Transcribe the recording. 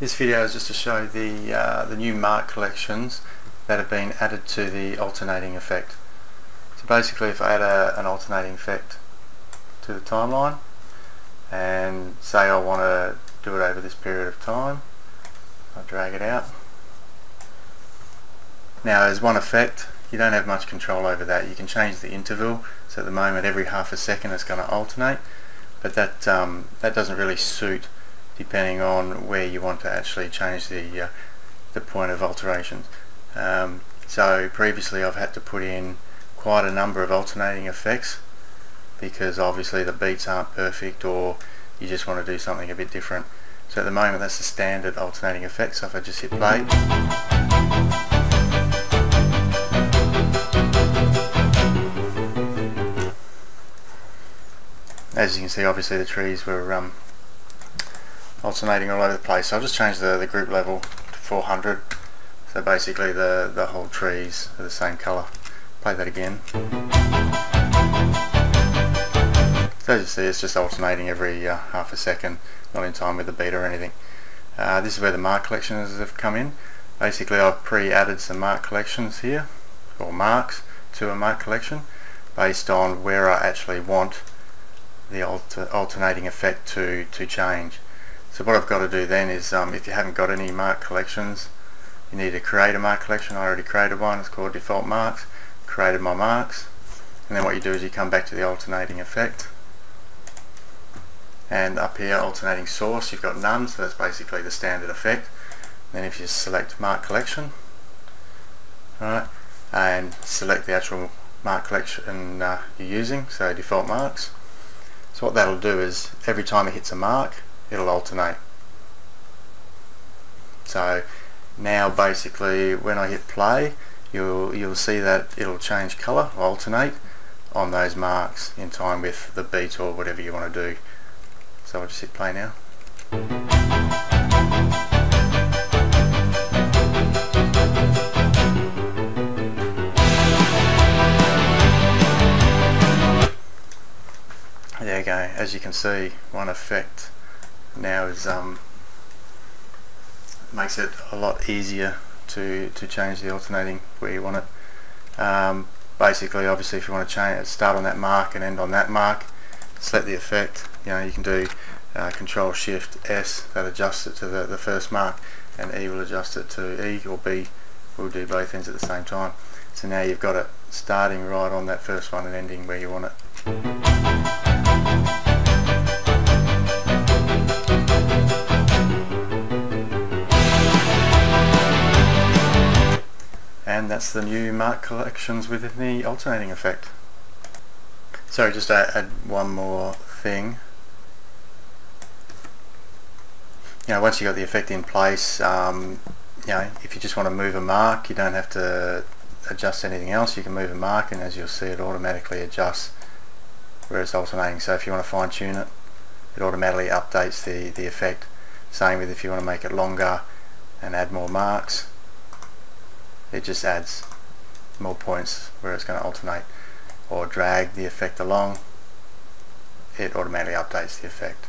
This video is just to show the, uh, the new mark collections that have been added to the alternating effect. So basically if I add a, an alternating effect to the timeline and say I want to do it over this period of time, I drag it out. Now as one effect you don't have much control over that. You can change the interval so at the moment every half a second it's going to alternate but that um, that doesn't really suit depending on where you want to actually change the uh, the point of alterations. Um, so previously I've had to put in quite a number of alternating effects because obviously the beats aren't perfect or you just want to do something a bit different. So at the moment that's the standard alternating effect so if I just hit play as you can see obviously the trees were um, alternating all over the place. So I'll just change the, the group level to 400. So basically the, the whole trees are the same colour. Play that again. So as you see it's just alternating every uh, half a second, not in time with the beat or anything. Uh, this is where the mark collections have come in. Basically I've pre-added some mark collections here, or marks, to a mark collection based on where I actually want the alter alternating effect to, to change. So what I've got to do then is, um, if you haven't got any mark collections, you need to create a mark collection. I already created one, it's called default marks. Created my marks. And then what you do is you come back to the alternating effect. And up here, alternating source, you've got none, so that's basically the standard effect. Then if you select mark collection, alright, and select the actual mark collection uh, you're using, so default marks. So what that'll do is every time it hits a mark, it'll alternate. So now basically when I hit play you'll you'll see that it'll change colour, alternate on those marks in time with the beat or whatever you want to do. So I'll just hit play now. There you go, as you can see one effect now is um, makes it a lot easier to, to change the alternating where you want it. Um, basically obviously if you want to change it, start on that mark and end on that mark. Select the effect you know you can do uh, control shift S that adjusts it to the, the first mark and E will adjust it to E or B. We'll do both ends at the same time. So now you've got it starting right on that first one and ending where you want it and that's the new mark collections within the alternating effect. Sorry, just add, add one more thing. You know, once you've got the effect in place, um, you know, if you just want to move a mark, you don't have to adjust anything else. You can move a mark and as you'll see it automatically adjusts where it's alternating. So if you want to fine tune it, it automatically updates the, the effect. Same with if you want to make it longer and add more marks, it just adds more points where it's going to alternate or drag the effect along it automatically updates the effect